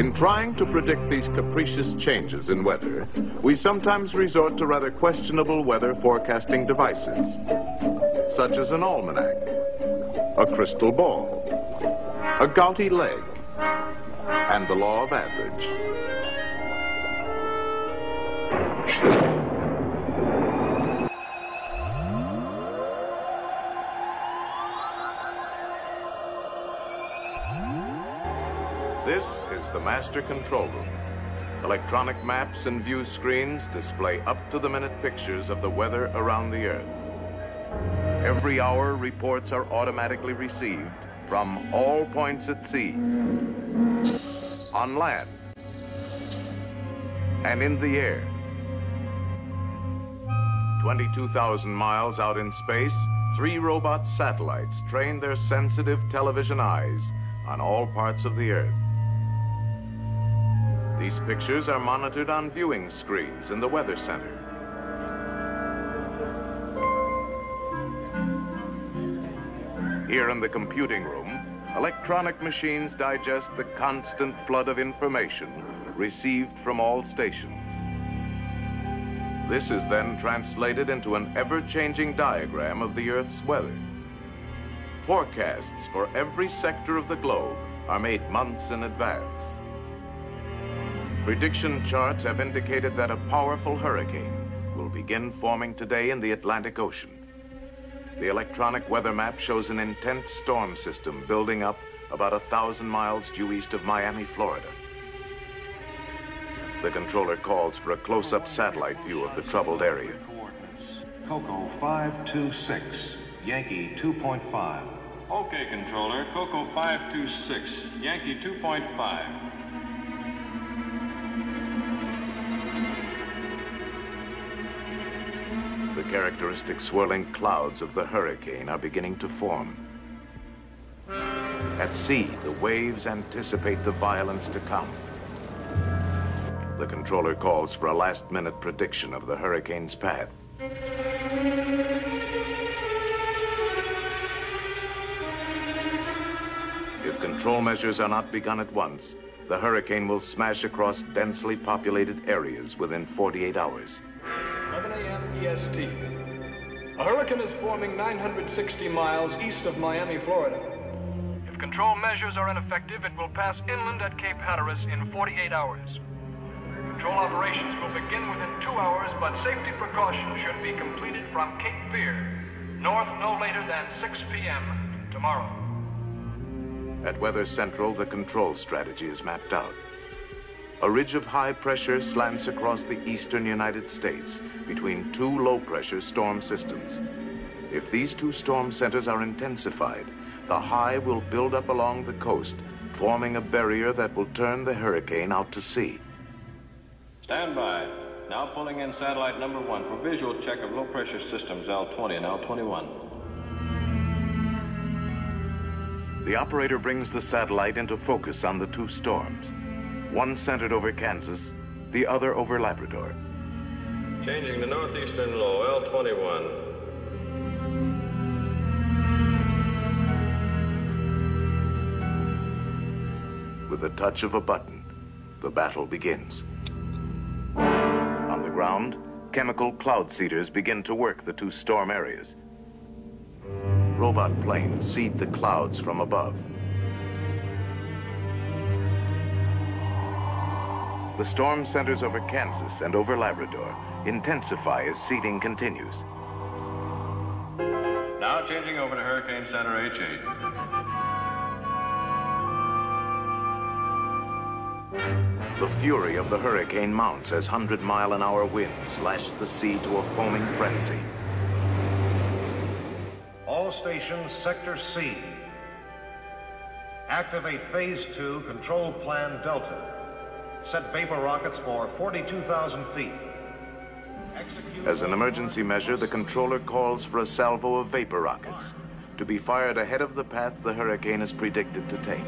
In trying to predict these capricious changes in weather, we sometimes resort to rather questionable weather forecasting devices, such as an almanac, a crystal ball, a gouty leg, and the law of average. The master control room. Electronic maps and view screens display up-to-the-minute pictures of the weather around the Earth. Every hour, reports are automatically received from all points at sea, on land, and in the air. 22,000 miles out in space, three robot satellites train their sensitive television eyes on all parts of the Earth. These pictures are monitored on viewing screens in the Weather Center. Here in the computing room, electronic machines digest the constant flood of information received from all stations. This is then translated into an ever-changing diagram of the Earth's weather. Forecasts for every sector of the globe are made months in advance. Prediction charts have indicated that a powerful hurricane will begin forming today in the Atlantic Ocean. The electronic weather map shows an intense storm system building up about a thousand miles due east of Miami, Florida. The controller calls for a close-up satellite view of the troubled area. Coordinates. Coco 526, Yankee 2.5. Okay, controller. Coco 526, Yankee 2.5. characteristic swirling clouds of the hurricane are beginning to form. At sea, the waves anticipate the violence to come. The controller calls for a last-minute prediction of the hurricane's path. If control measures are not begun at once, the hurricane will smash across densely populated areas within 48 hours. 11 a.m. EST. A hurricane is forming 960 miles east of Miami, Florida. If control measures are ineffective, it will pass inland at Cape Hatteras in 48 hours. Control operations will begin within two hours, but safety precautions should be completed from Cape Fear, north no later than 6 p.m. tomorrow. At Weather Central, the control strategy is mapped out. A ridge of high pressure slants across the eastern United States between two low pressure storm systems. If these two storm centers are intensified, the high will build up along the coast, forming a barrier that will turn the hurricane out to sea. Stand by. Now pulling in satellite number one for visual check of low pressure systems L20 and L21. The operator brings the satellite into focus on the two storms, one centered over Kansas, the other over Labrador. Changing to northeastern low L21. With the touch of a button, the battle begins. On the ground, chemical cloud seeders begin to work the two storm areas. Robot planes seed the clouds from above. The storm centers over Kansas and over Labrador intensify as seeding continues. Now changing over to Hurricane Center H8. The fury of the hurricane mounts as 100 mile an hour winds lash the sea to a foaming frenzy. All stations, Sector C. Activate Phase 2, Control Plan Delta. Set vapor rockets for 42,000 feet. Execute As an emergency measure, the controller calls for a salvo of vapor rockets to be fired ahead of the path the hurricane is predicted to take.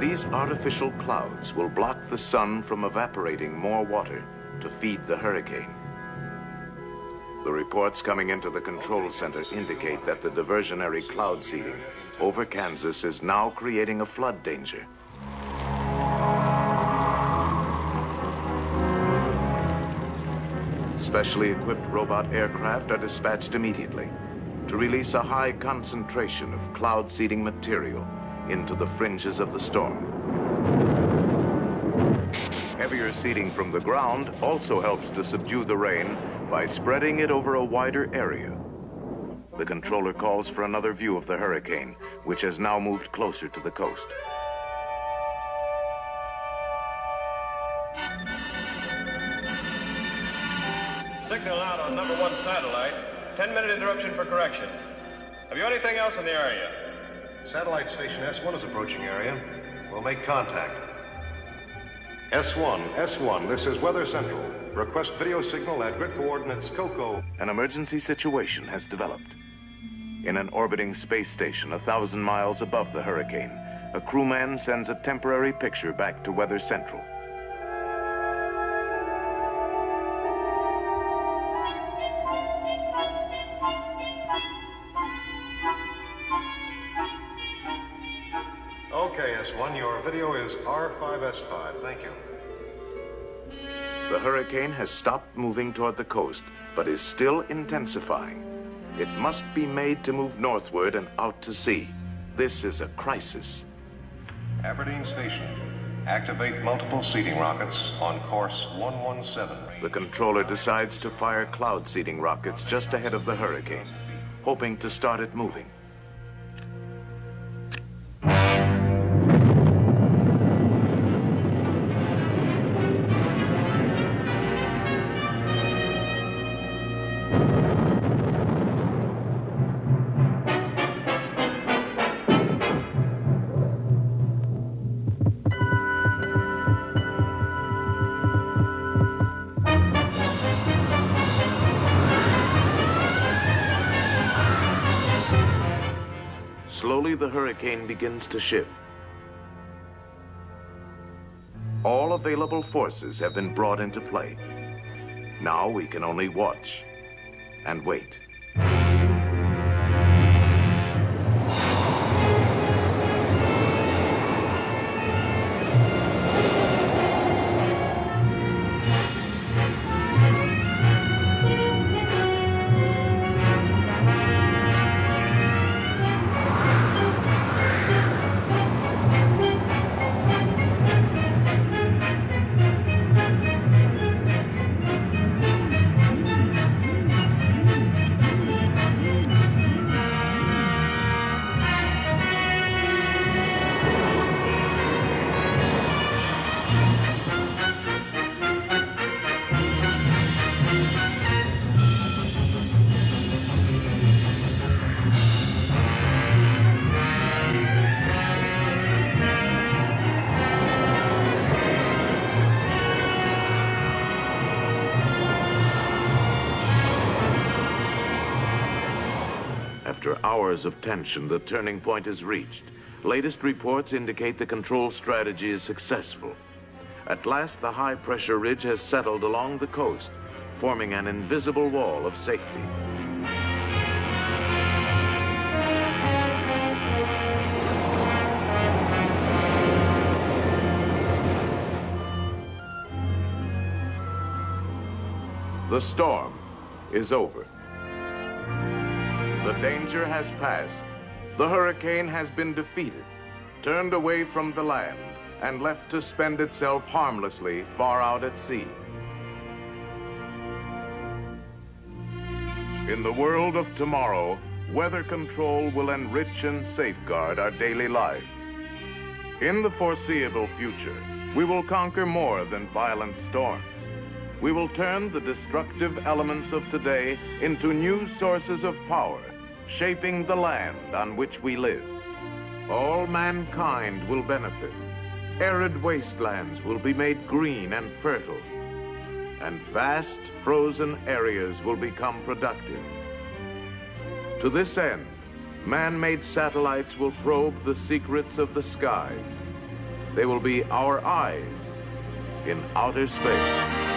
These artificial clouds will block the sun from evaporating more water to feed the hurricane. The reports coming into the control center indicate that the diversionary cloud seeding over Kansas is now creating a flood danger. Specially equipped robot aircraft are dispatched immediately to release a high concentration of cloud seeding material into the fringes of the storm. Heavier seeding from the ground also helps to subdue the rain by spreading it over a wider area. The controller calls for another view of the hurricane, which has now moved closer to the coast. Signal out on number one satellite. 10 minute interruption for correction. Have you anything else in the area? Satellite station S1 is approaching area. We'll make contact. S1, S1, this is Weather Central. Request video signal at grid coordinates COCO. An emergency situation has developed. In an orbiting space station a thousand miles above the hurricane, a crewman sends a temporary picture back to Weather Central. Okay, S1, your video is R5S5. Thank you. The hurricane has stopped moving toward the coast, but is still intensifying. It must be made to move northward and out to sea. This is a crisis. Aberdeen Station. Activate multiple seeding rockets on course 117. The controller decides to fire cloud seeding rockets just ahead of the hurricane, hoping to start it moving. The hurricane begins to shift. All available forces have been brought into play. Now we can only watch and wait. After hours of tension, the turning point is reached. Latest reports indicate the control strategy is successful. At last, the high pressure ridge has settled along the coast, forming an invisible wall of safety. The storm is over. The danger has passed. The hurricane has been defeated, turned away from the land, and left to spend itself harmlessly far out at sea. In the world of tomorrow, weather control will enrich and safeguard our daily lives. In the foreseeable future, we will conquer more than violent storms. We will turn the destructive elements of today into new sources of power, shaping the land on which we live. All mankind will benefit. Arid wastelands will be made green and fertile, and vast frozen areas will become productive. To this end, man-made satellites will probe the secrets of the skies. They will be our eyes in outer space.